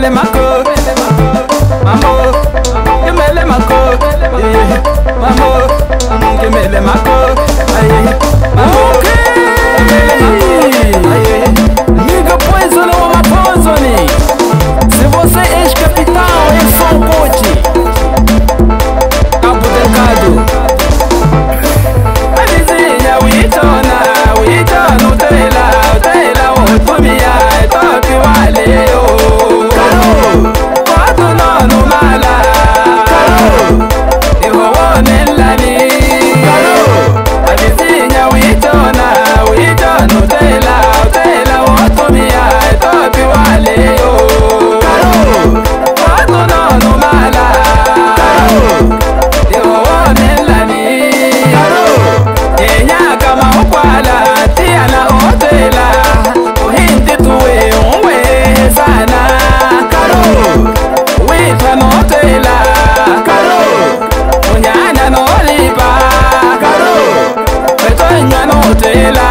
le mato. lipa notela onyana nolipa etonya notela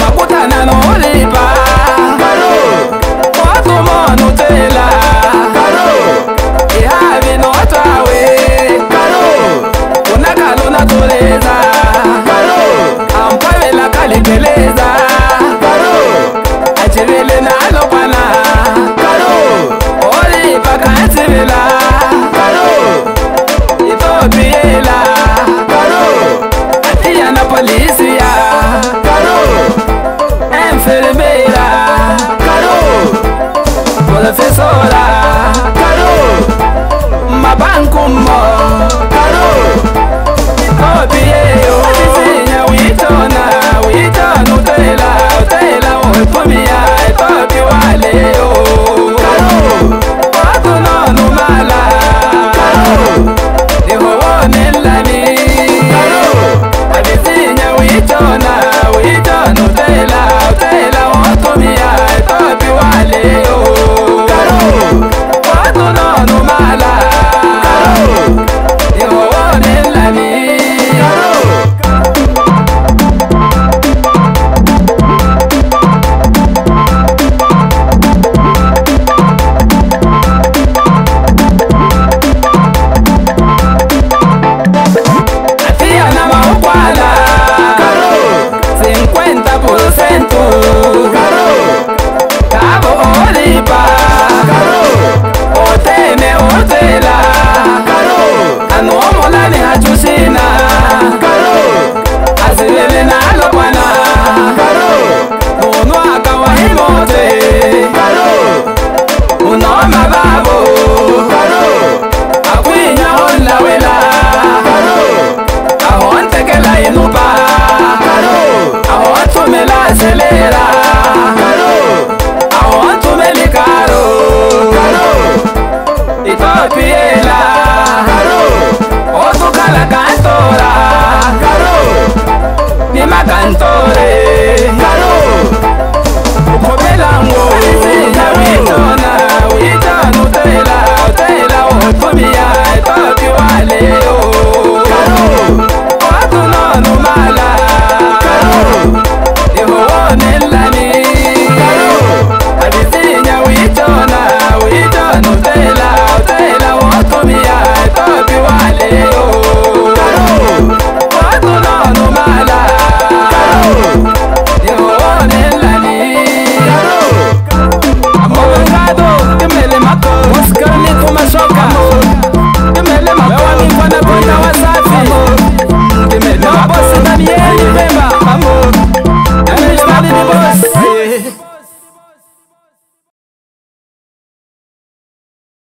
makutana nolipa otumo notela ihavi notawe unakalona tuleza ampavela kalipeleza Karo, I want to make me Karo. Karo, it's all Piela. Karo.